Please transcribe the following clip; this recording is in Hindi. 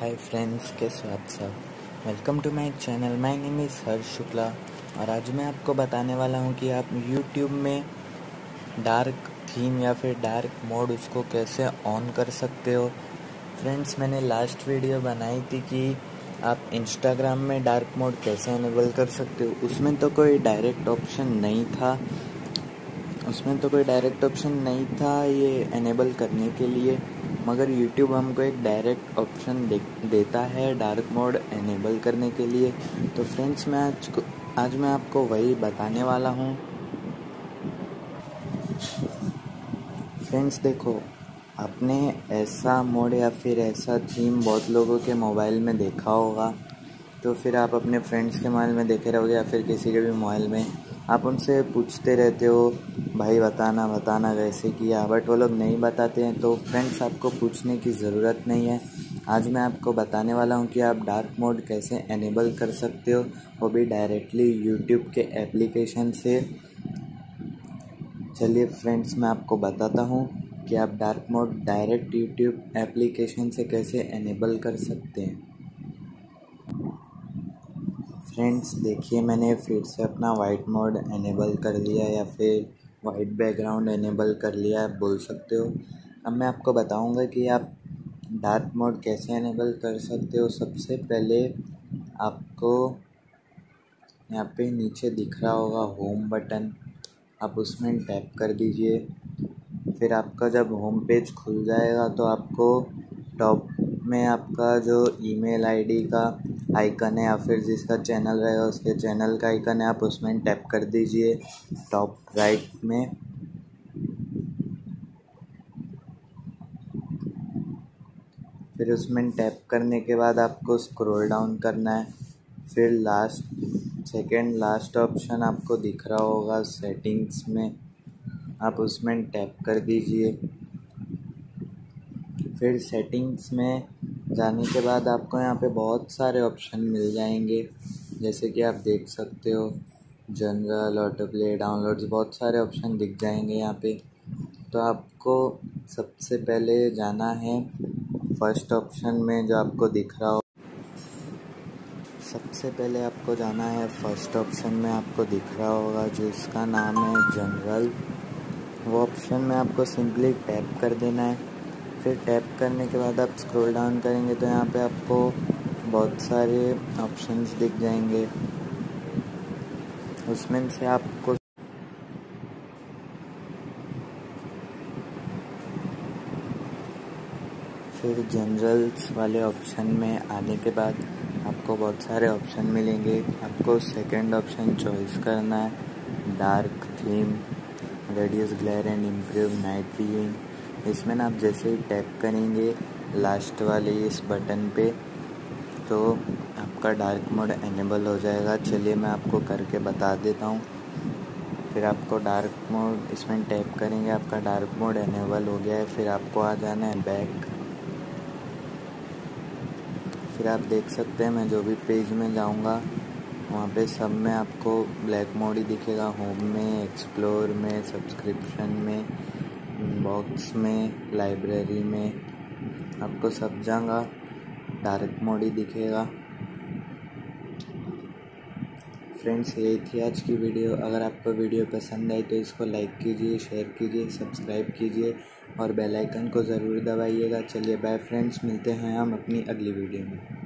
हाय फ्रेंड्स कैसे हो आप सब? Welcome to my channel my name is Harsh Shukla और आज मैं आपको बताने वाला हूँ कि आप यूट्यूब में डार्क थीम या फिर डार्क मोड उसको कैसे ऑन कर सकते हो। फ्रेंड्स मैंने लास्ट वीडियो बनाई थी कि आप इंस्टाग्राम में डार्क मोड कैसे इनेबल कर सकते हो। उसमें तो कोई डायरेक्ट ऑप्शन नहीं था। उसमें तो कोई डायरेक्ट ऑप्शन नहीं था ये इनेबल करने के लिए। मगर YouTube हमको एक डायरेक्ट ऑप्शन दे, देता है डार्क मोड इनेबल करने के लिए। तो फ्रेंड्स मैं आज को आज मैं आपको वही बताने वाला हूँ। फ्रेंड्स देखो आपने ऐसा मोड या फिर ऐसा थीम बहुत लोगों के मोबाइल में देखा होगा। तो फिर आप अपने फ्रेंड्स के मोबाइल में देखे रहोगे या फिर किसी के भी मोबाइल में। आप उनसे पूछते रहते हो, भाई, बताना बताना कैसे किया? बट वो लोग नहीं बताते हैं तो फ्रेंड्स आपको पूछने की ज़रूरत नहीं है। आज मैं आपको बताने वाला हूँ कि आप डार्क मोड कैसे एनेबल कर सकते हो। वो भी डायरेक्टली यूट्यूब के एप्लीकेशन से। चलिए फ्रेंड्स मैं आपको बताता हूँ कि आप dark mode direct YouTube application से कैसे एनेबल कर सकते हैं। फ्रेंड्स, देखिए मैंने फिर से अपना वाइट मोड एनेबल कर लिया या फिर वाइट बैकग्राउंड एनेबल कर लिया, आप बोल सकते हो। अब मैं आपको बताऊँगा कि आप डार्क मोड कैसे एनेबल कर सकते हो। सबसे पहले आपको यहाँ पे नीचे दिख रहा होगा होम बटन आप उसमें टैप कर दीजिए। फिर आपका जब होम पेज खुल जाएगा तो आपको टॉप में आपका जो ईमेल आईडी का आइकन है या फिर जिसका चैनल रहेगा उसके चैनल का आइकन है, आप उसमें टैप कर दीजिए टॉप राइट में। फिर उसमें टैप करने के बाद आपको स्क्रॉल डाउन करना है। फिर लास्ट सेकेंड लास्ट ऑप्शन आपको दिख रहा होगा सेटिंग्स में। आप उसमें टैप कर दीजिए। फिर सेटिंग्स में जाने के बाद आपको यहाँ पे बहुत सारे ऑप्शन मिल जाएँगे। जैसे कि आप देख सकते हो जनरल ऑटो प्ले डाउनलोड्स बहुत सारे ऑप्शन दिख जाएँगे यहाँ पे। तो आपको सबसे पहले जाना है फ़र्स्ट ऑप्शन में जो आपको दिख रहा हो। सबसे पहले आपको जाना है फ़र्स्ट ऑप्शन में आपको दिख रहा होगा जिसका नाम है जनरल वो ऑप्शन में आपको सिंपली टैप कर देना है। फिर टैप करने के बाद आप स्क्रॉल डाउन करेंगे तो यहाँ पे आपको बहुत सारे ऑप्शंस दिख जाएँगे। उसमें से आपको फिर जनरल्स वाले ऑप्शन में आने के बाद आपको बहुत सारे ऑप्शन मिलेंगे। आपको सेकंड ऑप्शन चॉइस करना है। Dark theme reduce glare and improve night viewing इसमें ना आप जैसे ही टैप करेंगे लास्ट वाले इस बटन पे तो आपका डार्क मोड एनेबल हो जाएगा। चलिए मैं आपको करके बता देता हूँ। फिर आपको डार्क मोड इसमें टैप करेंगे, आपका डार्क मोड एनेबल हो गया है। फिर आपको आ जाना है बैक फिर आप देख सकते हैं, मैं जो भी पेज में जाऊँगा, वहाँ पे सब में आपको ब्लैक मोड ही दिखेगा। होम में एक्सप्लोर में सब्सक्रिप्शन में। बॉक्स में लाइब्रेरी में, आपको सब जगह डार्क मोड ही दिखेगा। फ्रेंड्स यही थी आज की वीडियो अगर आपको वीडियो पसंद आई तो इसको लाइक कीजिए शेयर कीजिए सब्सक्राइब कीजिए और बेल आइकन को ज़रूर दबाइएगा। चलिए बाय फ्रेंड्स मिलते हैं हम अपनी अगली वीडियो में।